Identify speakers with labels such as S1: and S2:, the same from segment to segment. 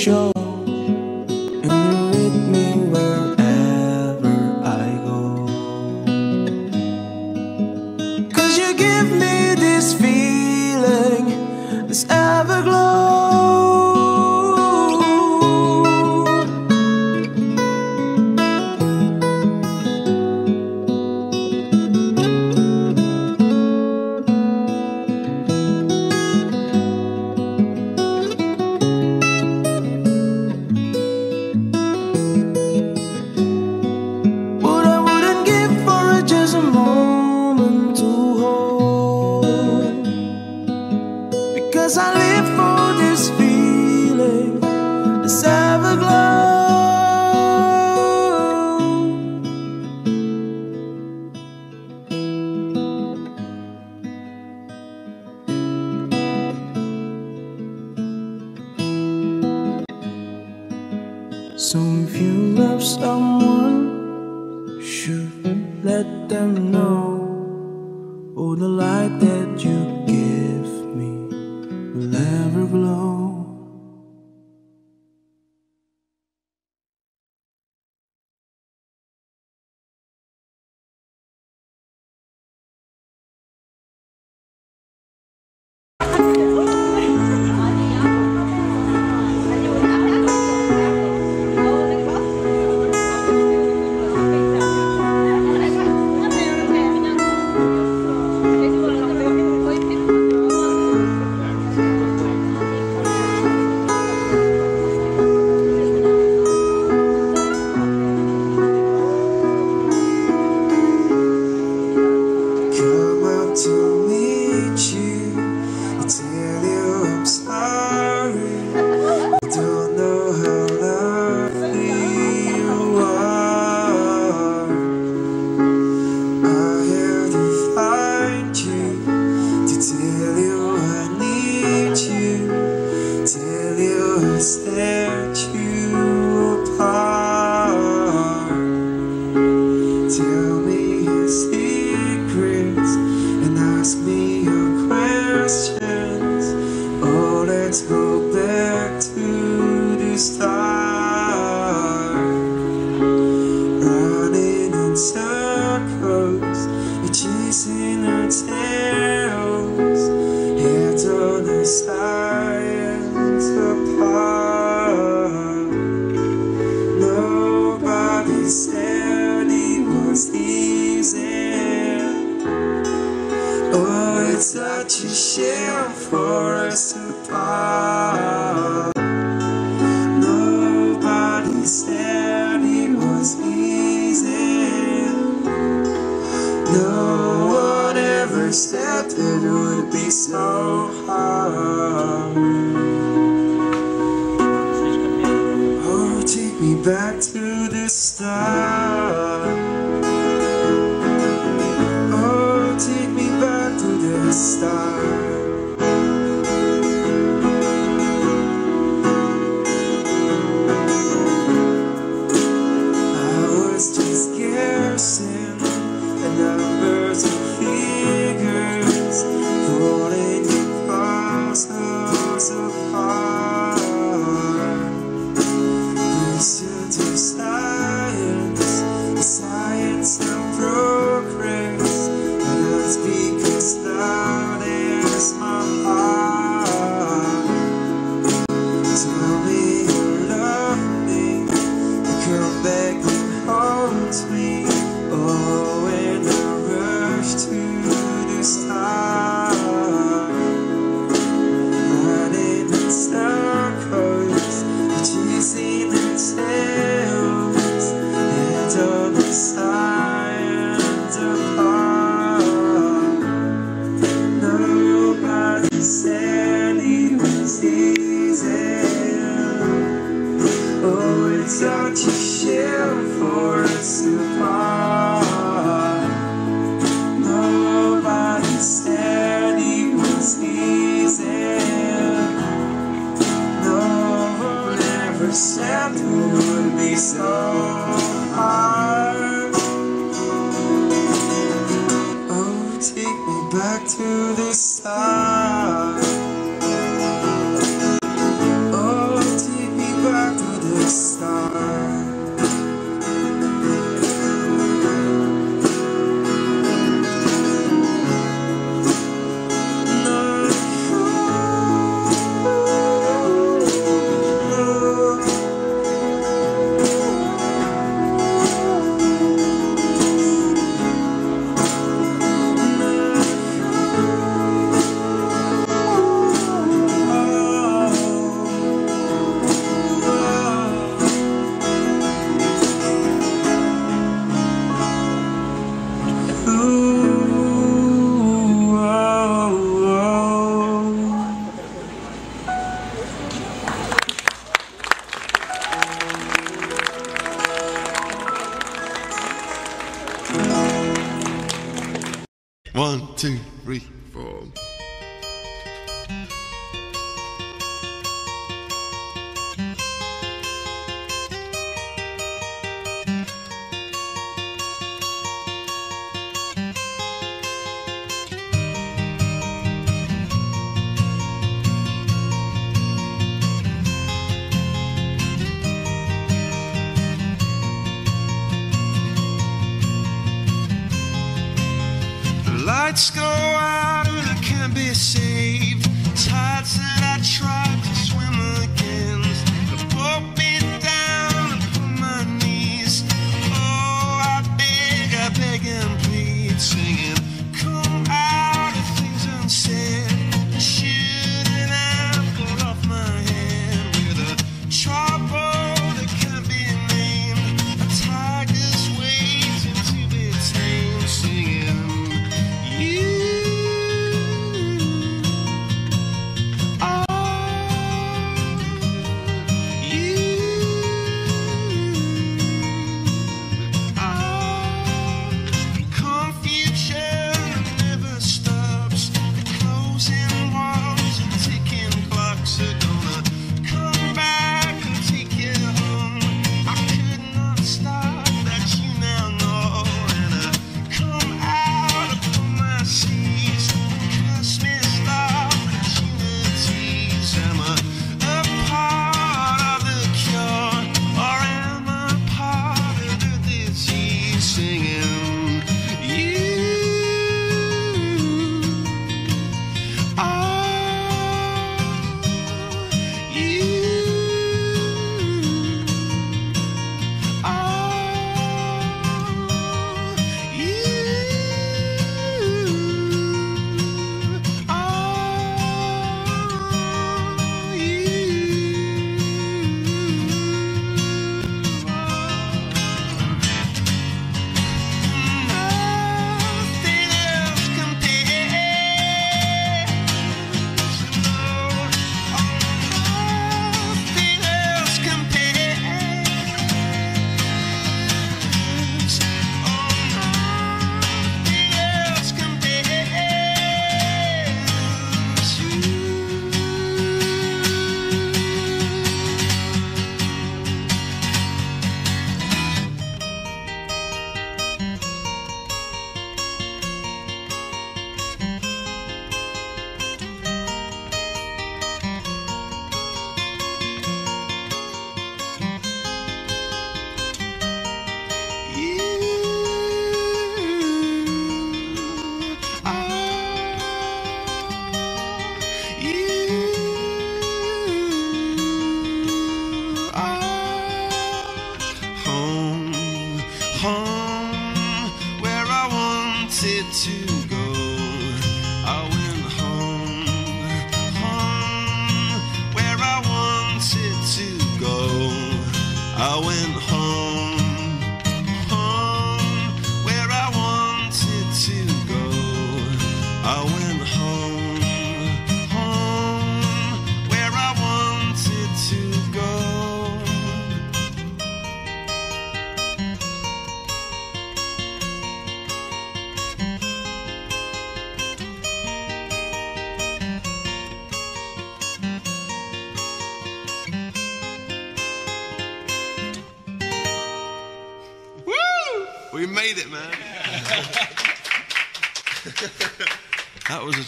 S1: show.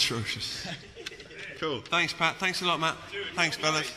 S2: atrocious. cool. Thanks, Pat. Thanks a lot, Matt. Thanks, fellas.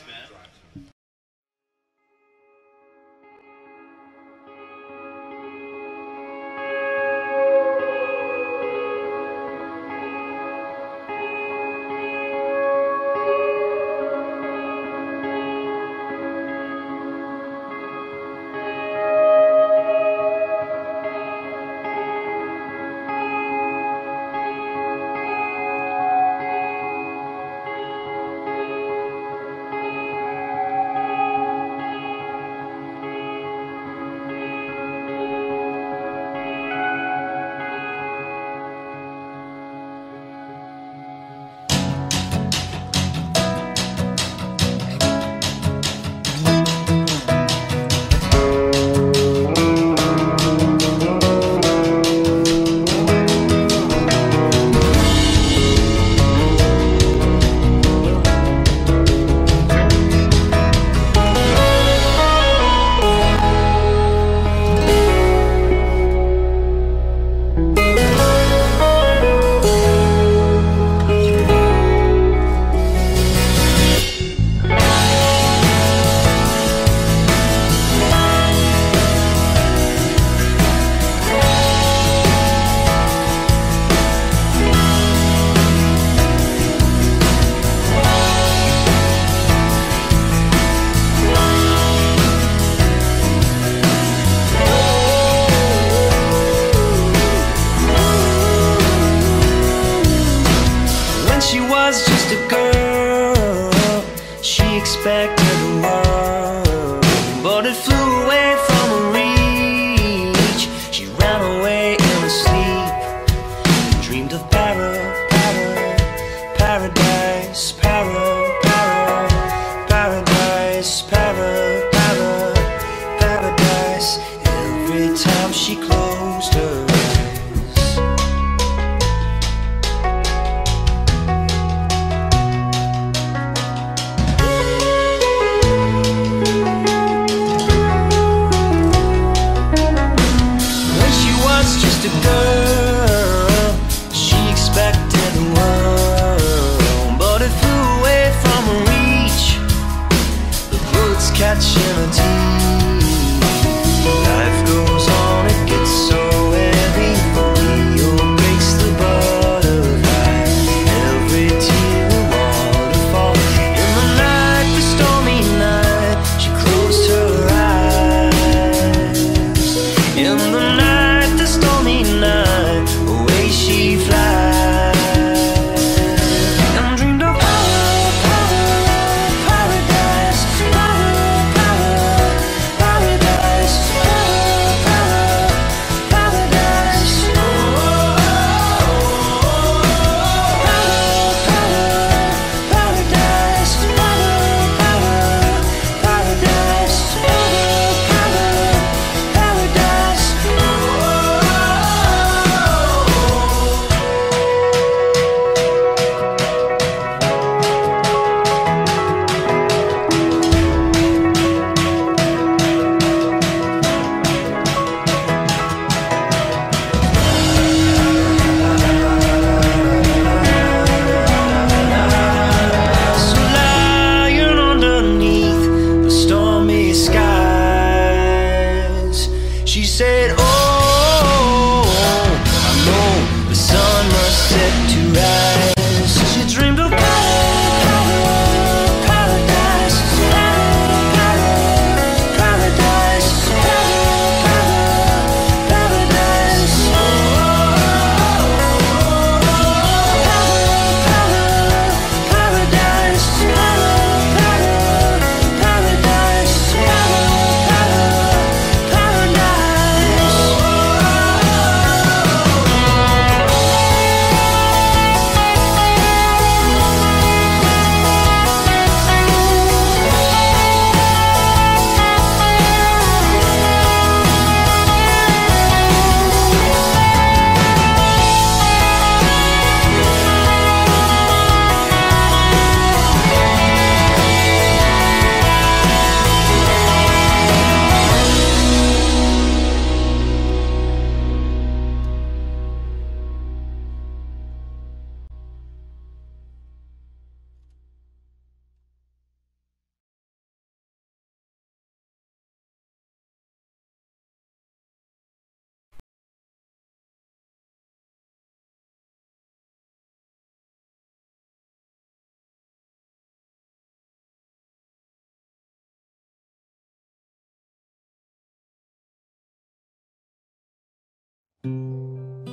S1: thank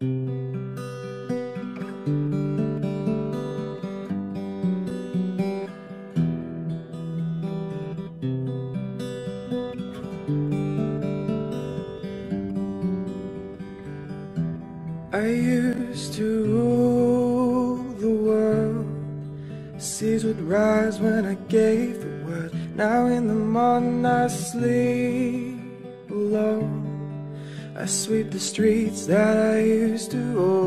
S1: you sweep the streets that I used to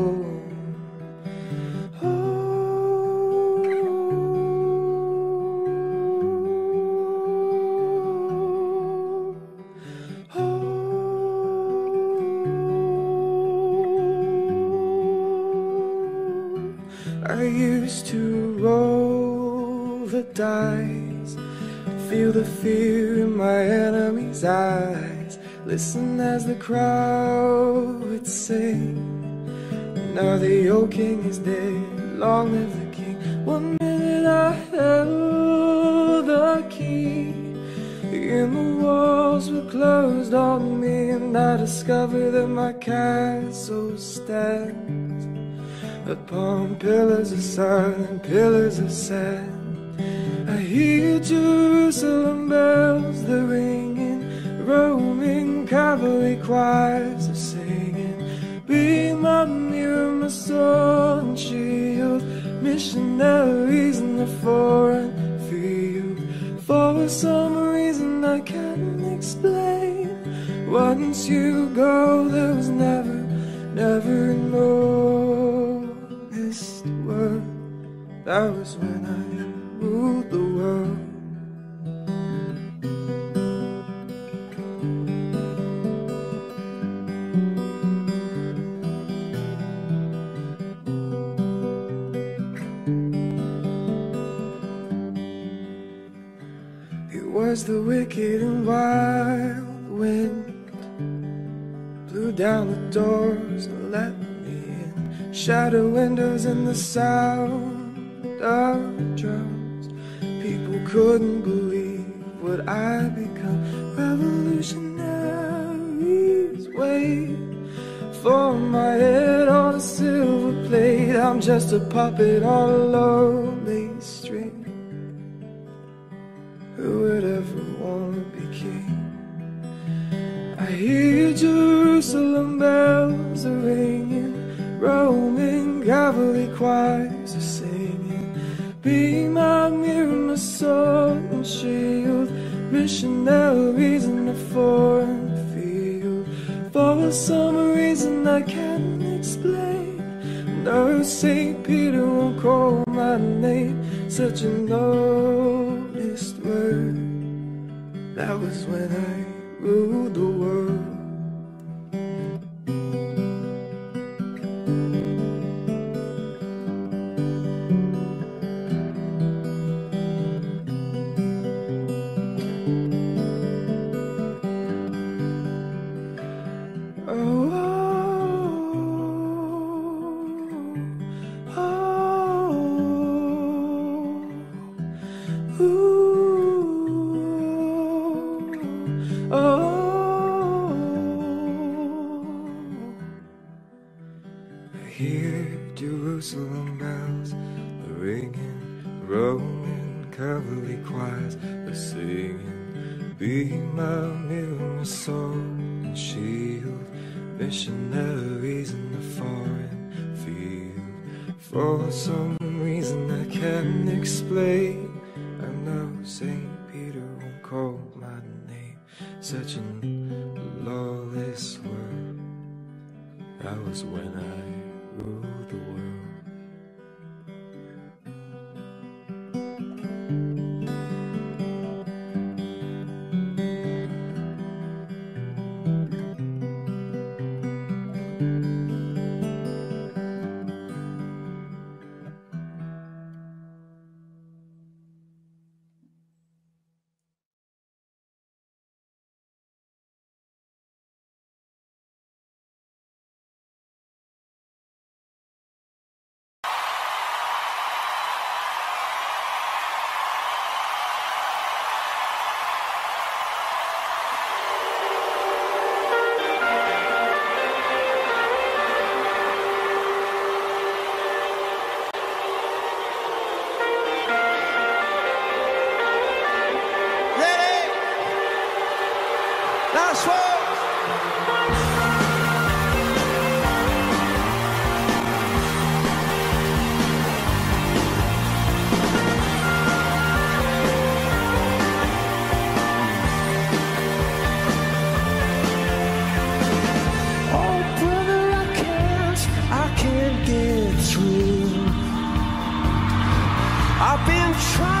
S1: pillars of silent, pillars of sand. I hear Jerusalem bells, the ringing, roaming cavalry choirs are singing. Be my mirror, my sword and shield, missionaries in the foreign field. For some reason I can't explain. Once you go, there was never, never no That was when I ruled the world. It was the wicked and wild wind blew down the doors and let me in. Shadow windows in the sound of drums. People couldn't believe what I become. Revolutionaries wait for my head on a silver plate. I'm just a puppet on a lonely string. Who would ever want to be king? I hear Jerusalem bells are ringing. Roaming cavalry singing Be my mirror, my sword and shield Missionaries in the foreign field. For some reason I can't explain. No, St. Peter won't call my name. Such an honest word. That was when I ruled the world
S3: my soul and shield, missionaries in the foreign field. For some reason I can't explain, I know St. Peter won't call my name. Such a lawless world, that was when I ruled the world. try.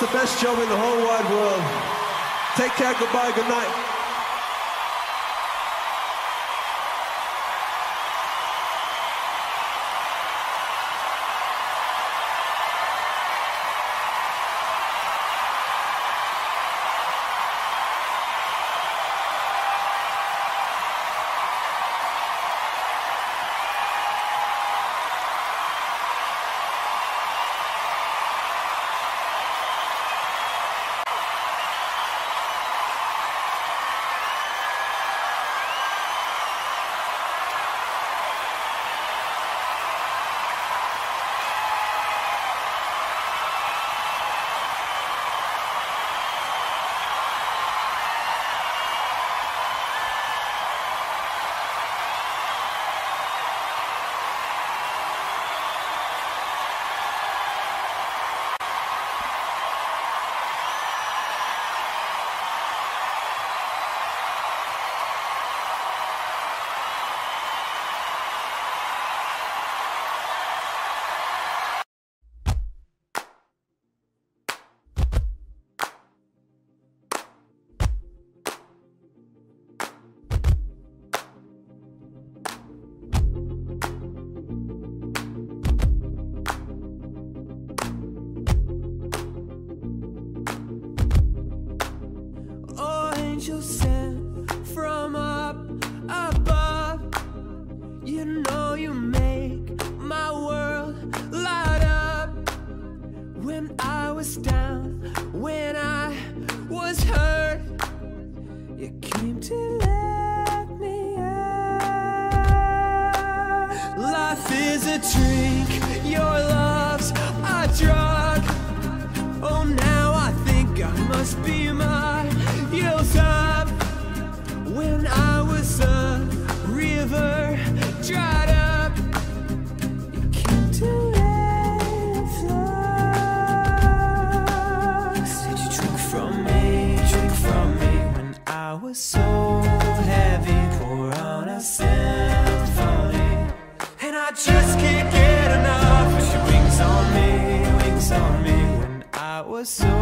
S3: the best job in the whole wide world. Take care, goodbye, good night.
S1: life is a drink, your love's a drug. Oh, now I think I must be my youth up. When I was a river dried up, you came to influx. Did you drink from me, drink from me when I was so? was so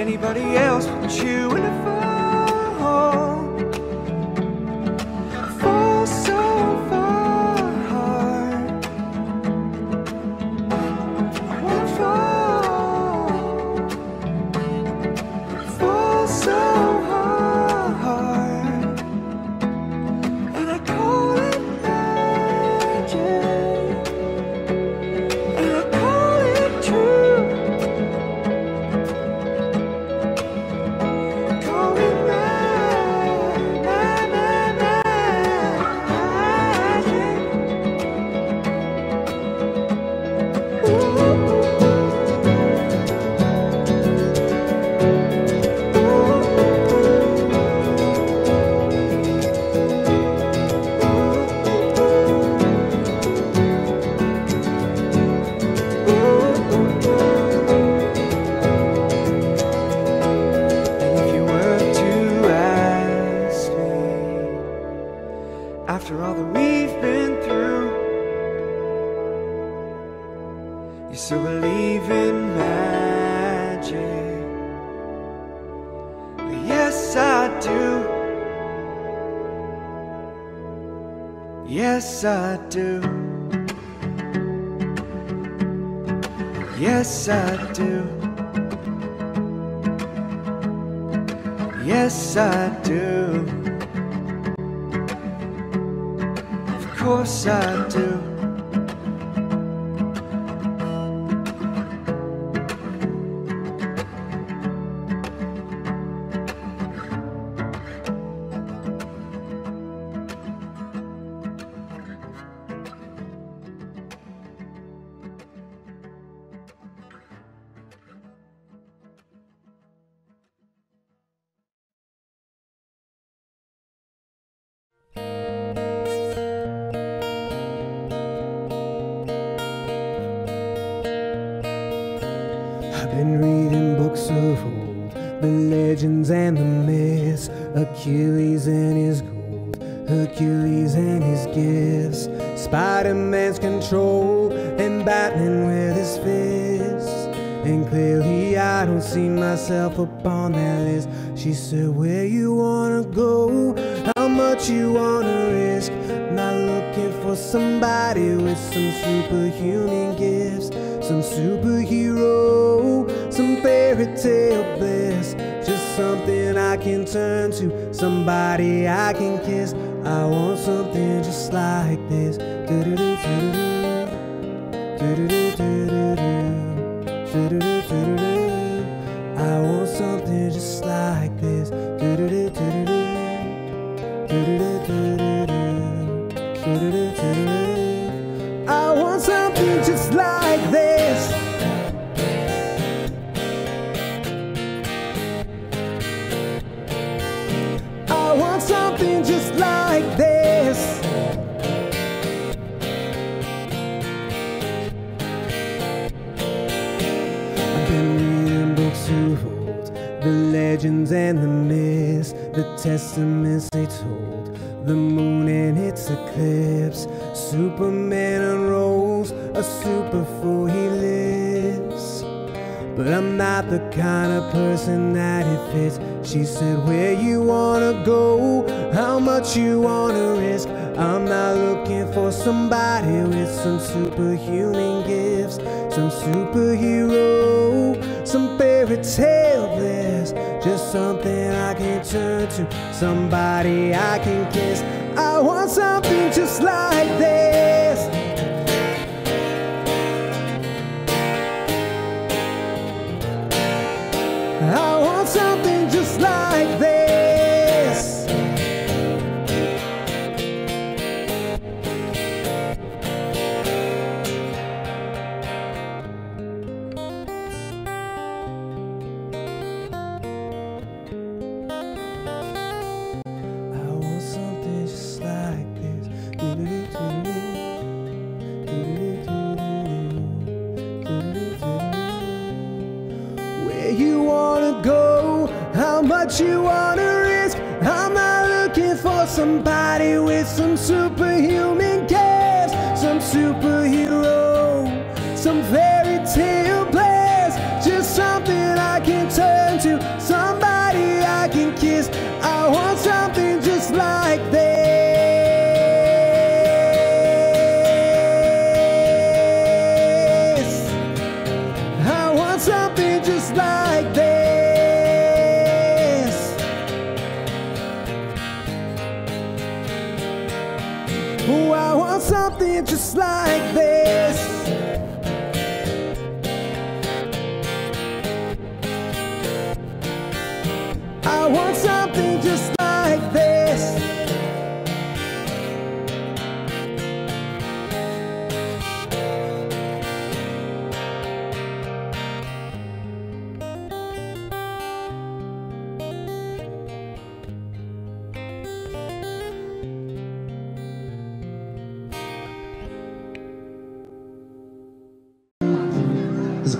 S1: anybody else but you and if I I
S4: want something just like this. testaments they told. The moon in its eclipse. Superman unrolls a super fool he lives. But I'm not the kind of person that it fits. She said, Where you wanna go? How much you wanna risk? I'm not looking for somebody with some superhuman gifts, some superhero, some fairy tale is just something I can turn to, somebody I can kiss. I want something just like this.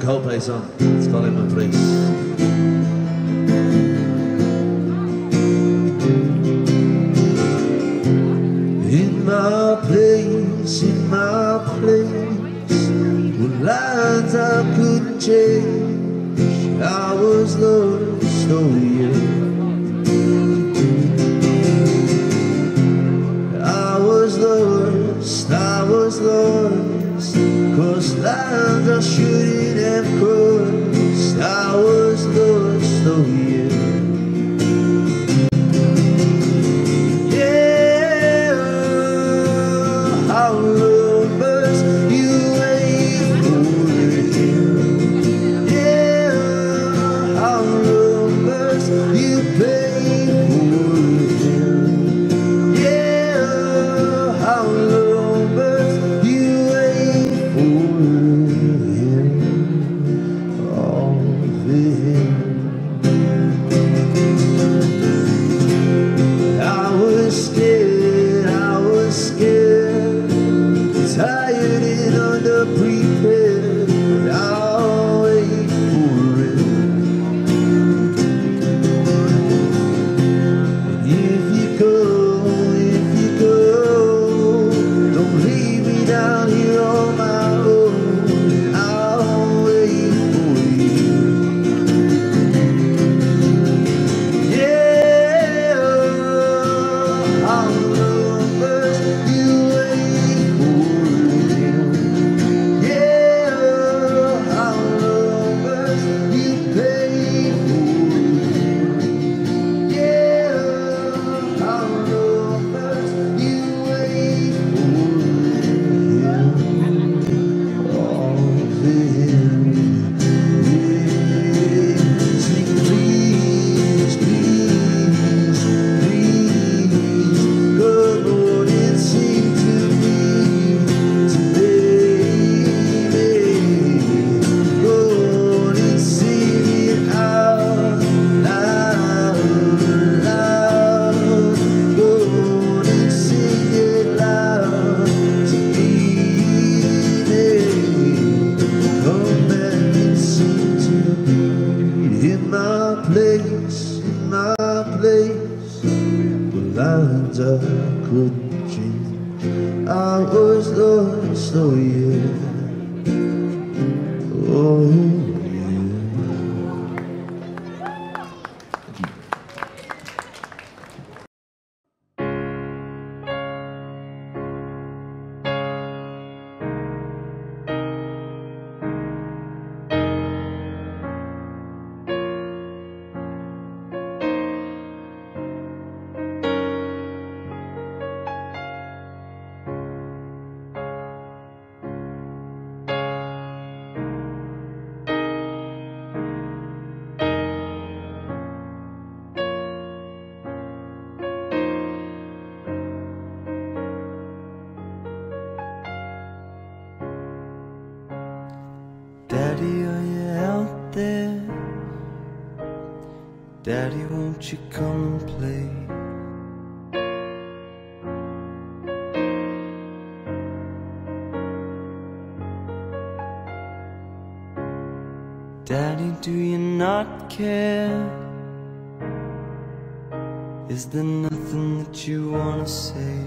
S3: Coldplay him It's called In My Place. place, in my place Were lines I couldn't change I was lost, so yeah
S2: Daddy, won't you come and play? Daddy, do you not care? Is there nothing that you wanna say?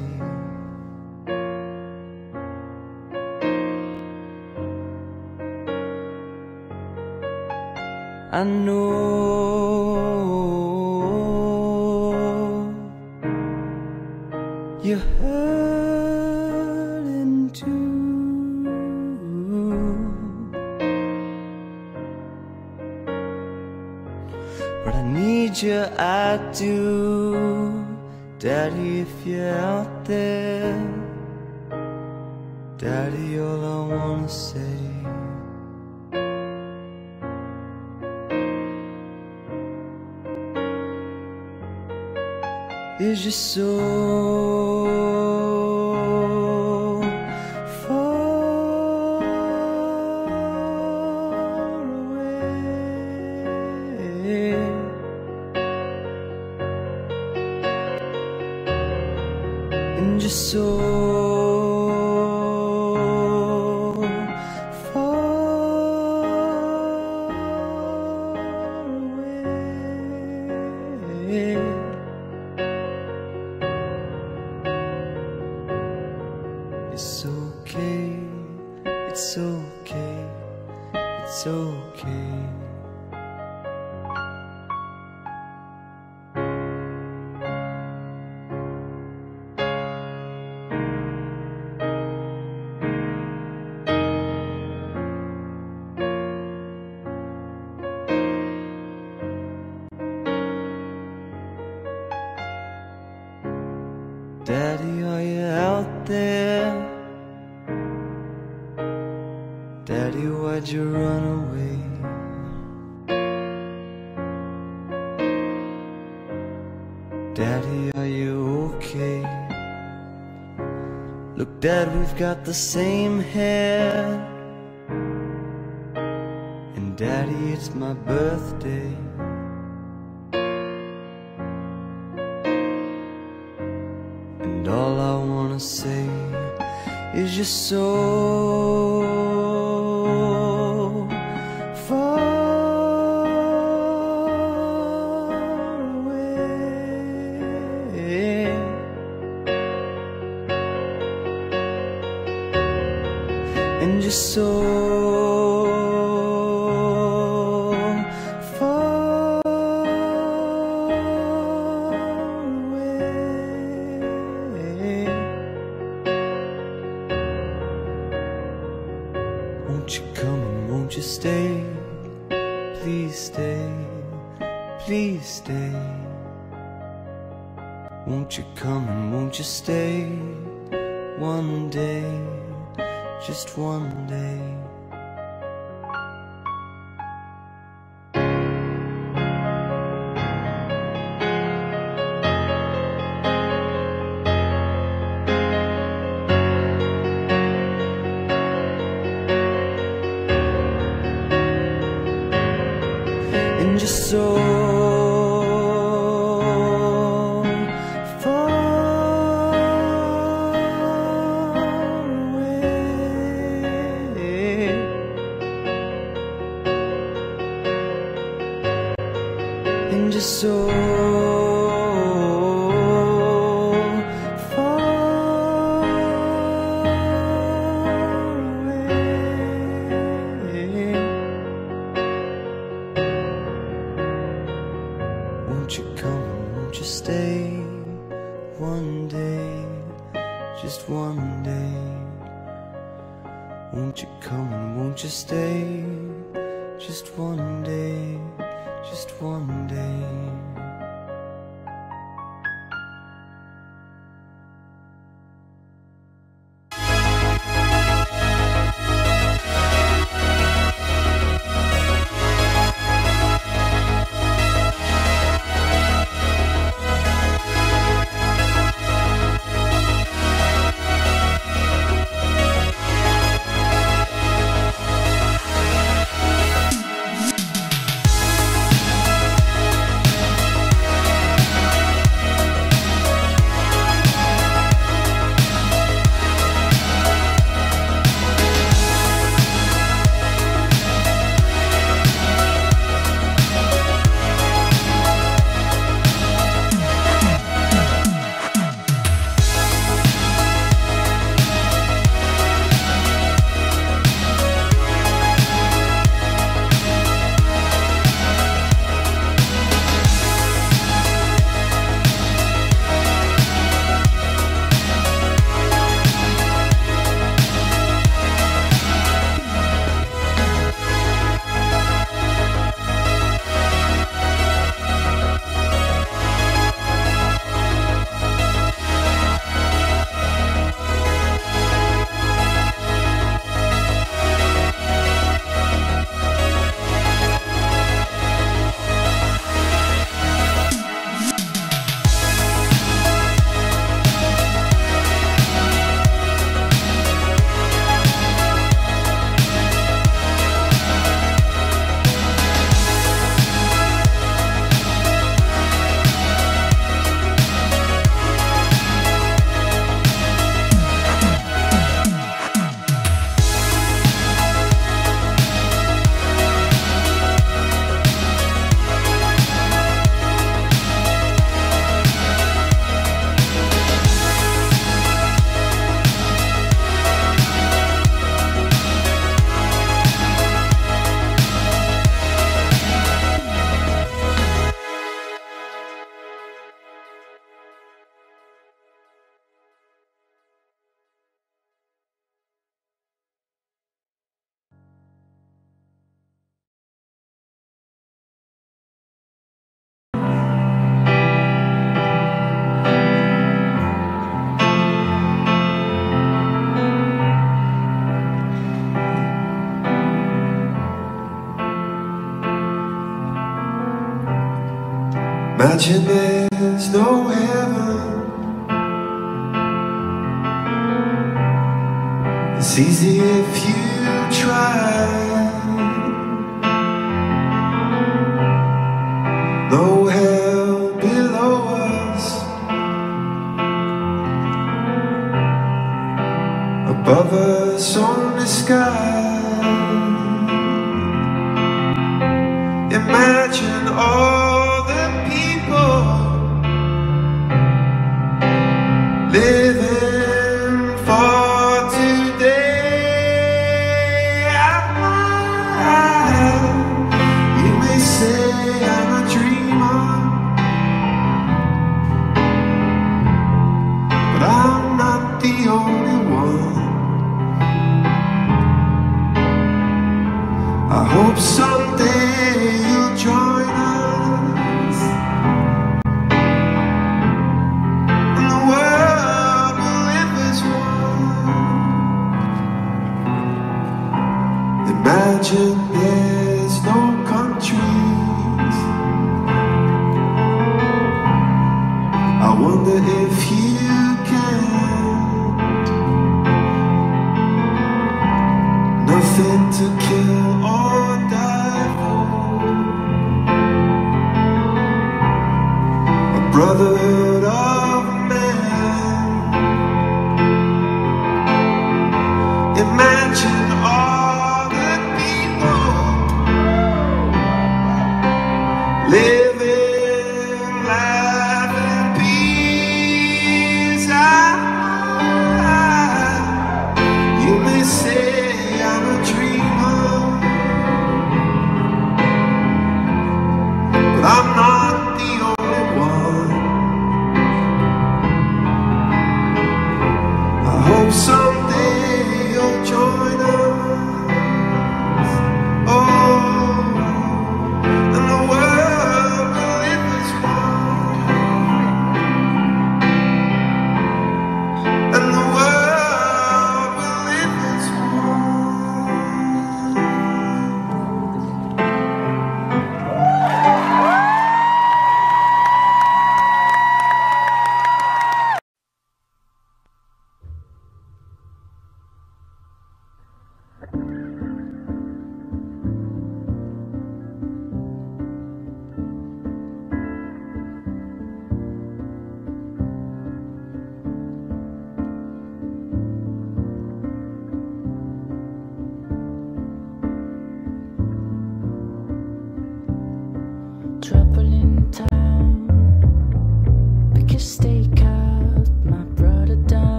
S2: I know do. Daddy, if you're out there, Daddy, all I wanna say. is just so got the same hair. And Daddy, it's my birthday. And all I wanna say is just so And
S3: Imagine there's no heaven. Imagine there's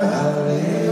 S3: hallelujah,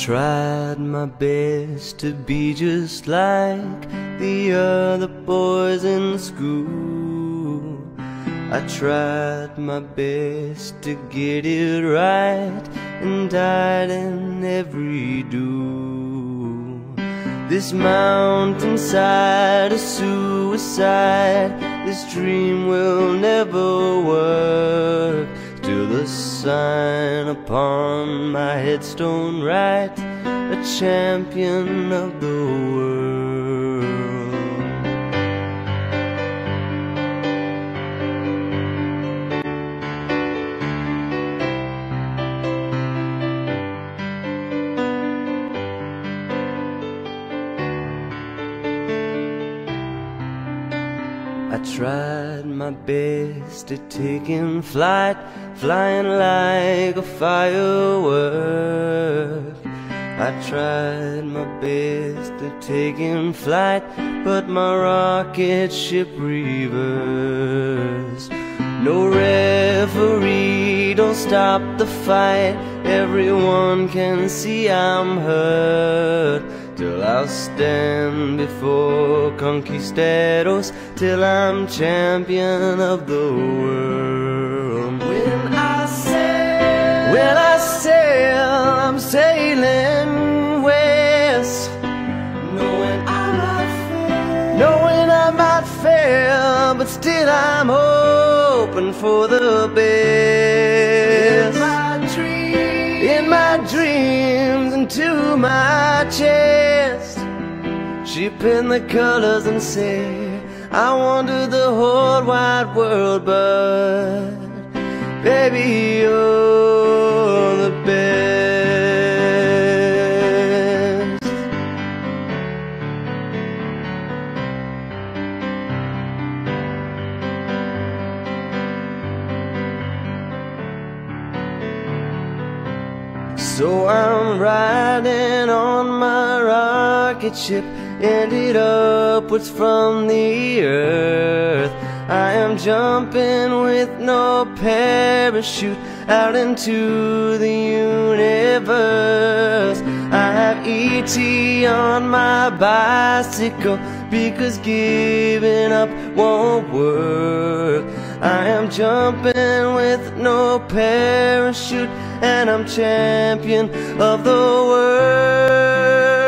S2: tried my best to be just like the other boys in school. I tried my best to get it right and died in every duel. This mountainside of suicide, this dream will never work. The sign upon my headstone write, a champion of the world. My best at taking flight, flying like a firework. I tried my best at taking flight, but my rocket ship reversed. No referee, don't stop the fight. Everyone can see I'm hurt. Till I'll stand before conquistadors Till I'm champion of the world. When I sail When I sail I'm sailing west. Knowing I might fail. Knowing I might fail But still I'm hoping for the best Into my chest she pinned the colors and said, I wander the whole wide world, but baby, you're the best. So I'm riding on my rocket ship, ended upwards from the earth. I am jumping with no parachute out into the universe. I have ET on my bicycle because giving up won't work. I am jumping with no parachute and I'm champion of the world.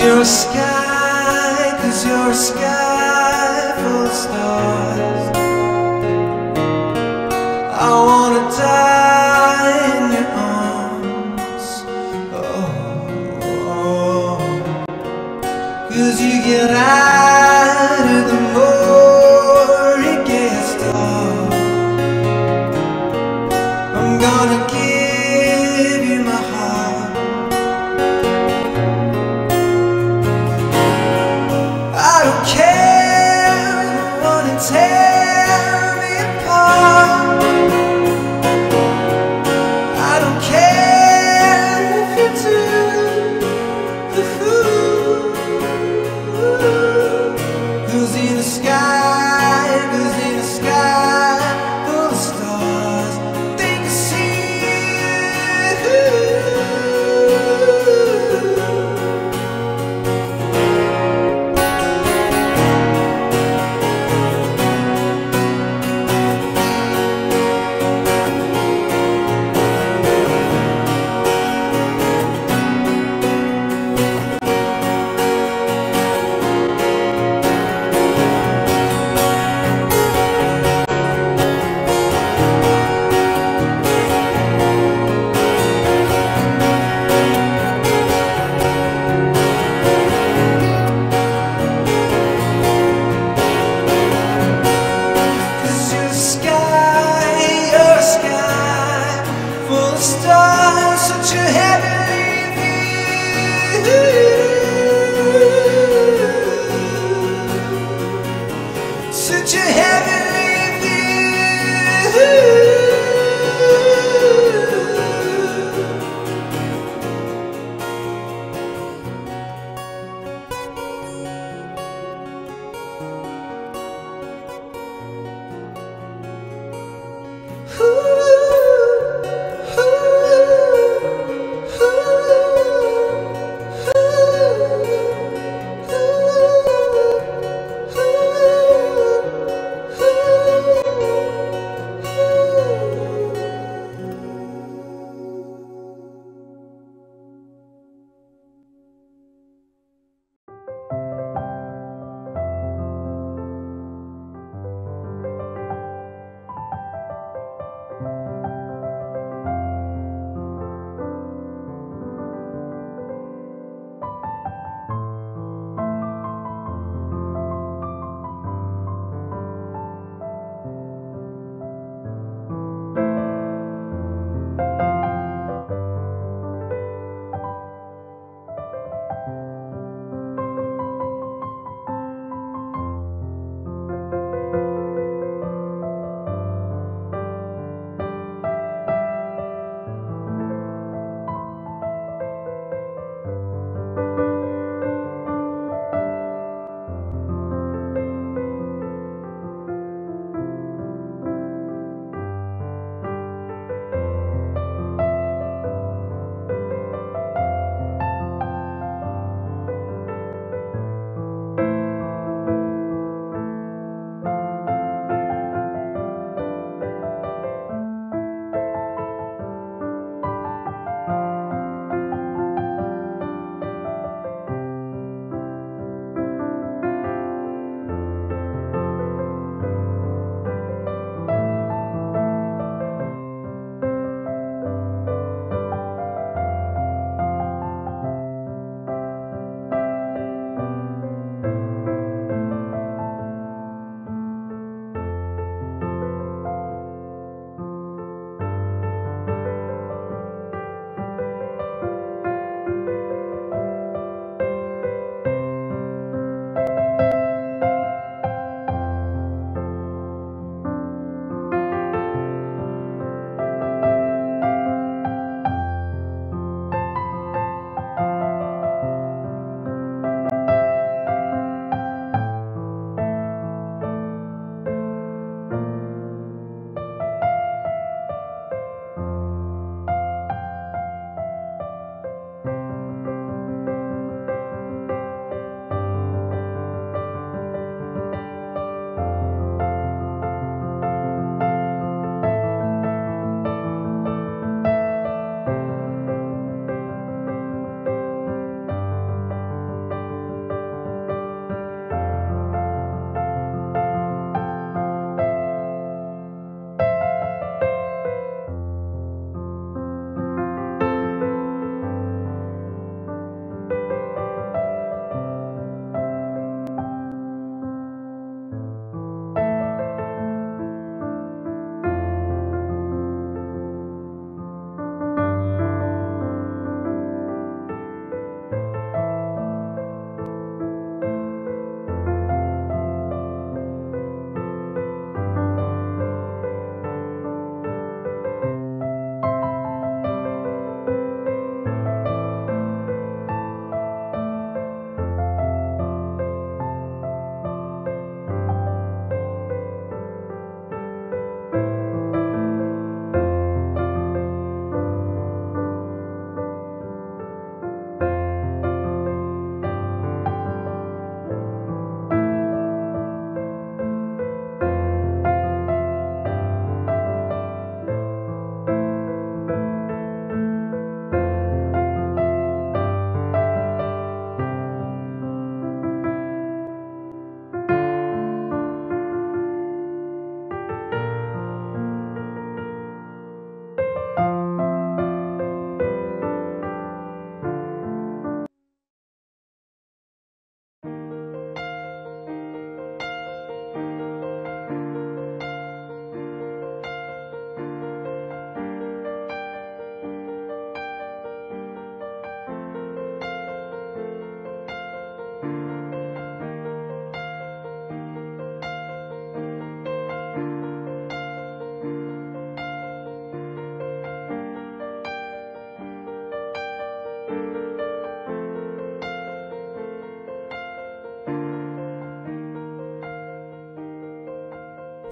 S3: Your you're sky, cause you're sky full of stars. I wanna die in your arms. Oh, oh. oh. Cause you get out.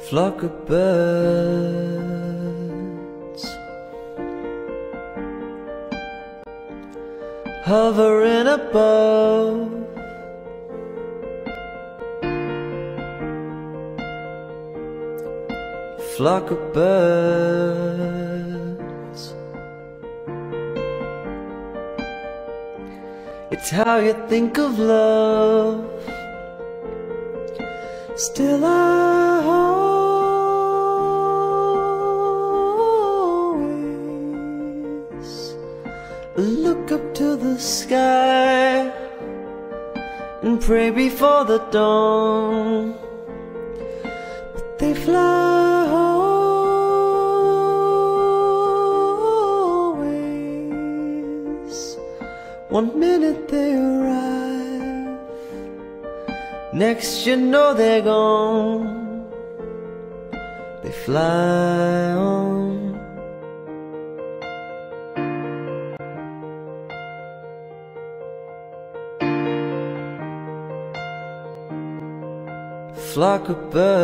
S2: Flock of birds hovering above. Flock of birds. It's how you think of love. Still, I sky and pray before the dawn. But they fly always. One minute they arrive, next you know they're gone. They fly Flock of birds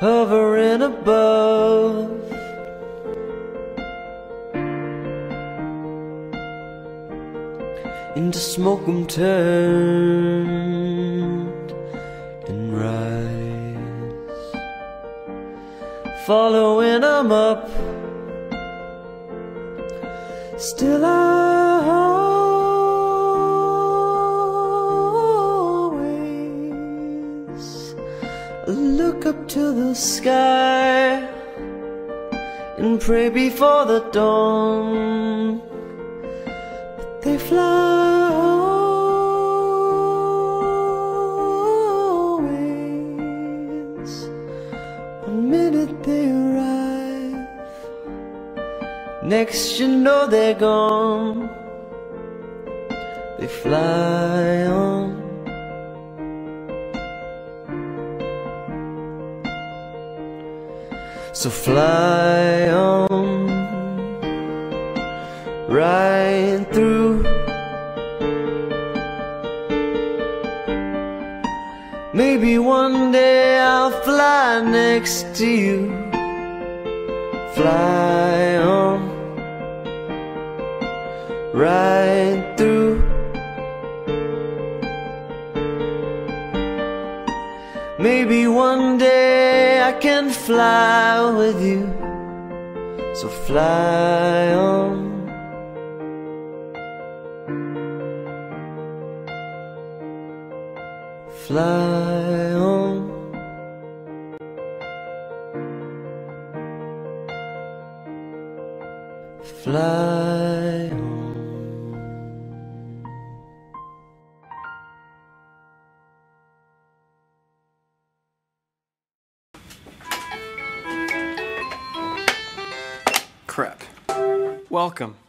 S2: hovering above. Into smoke 'em turned and rise, following 'em up. Look up to the sky and pray before the dawn. But they fly always. One minute they arrive. Next you know they're gone They fly So fly on. Right through. Maybe one day I'll fly next to you. Fly on. Right fly with you. So fly on. Fly on. Fly
S1: Welcome.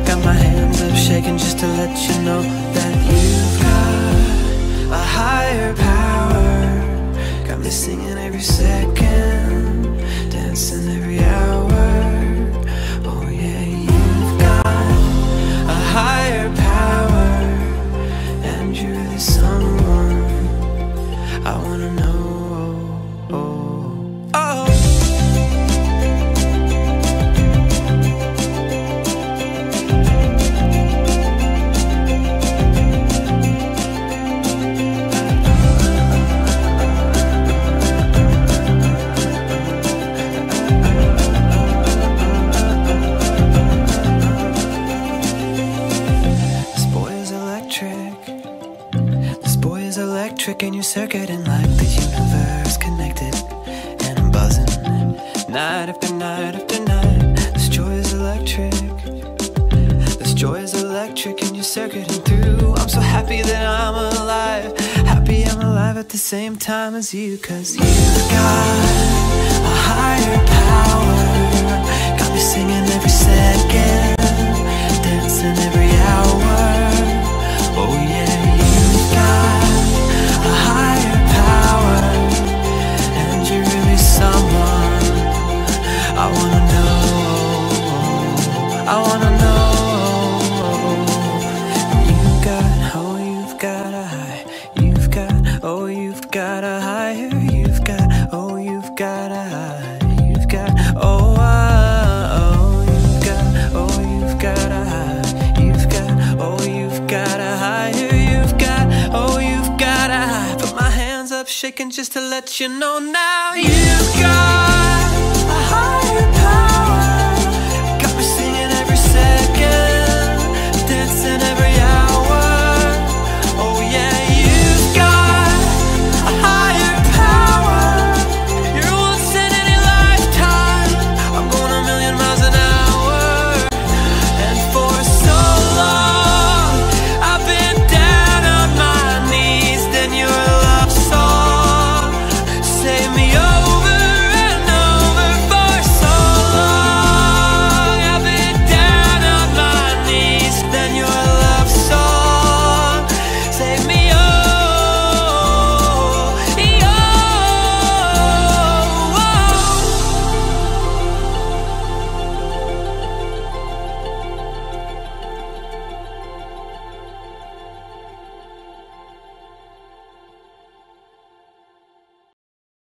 S5: I got my hands up shaking just to let you know that you've got a higher power. Got me singing every second. Damn,
S1: electric and you're circuiting like the universe connected. And I'm buzzing night after night after night. This joy is electric. This joy is electric and you're circuiting through. I'm so happy that I'm alive. Happy I'm alive at the same time as you. Cause you've got a higher power. Got me singing every second, dancing every hour. I wanna know. You've got, oh, you've got a high. You've got, oh, you've got a higher. You've got, oh, you've got a high. You've got, oh, oh, you've got, oh, you've got a high. You've got, oh, you've got a higher. You've got, oh, you've got a high. Put my hands up, shaking just to let you know now. You've got.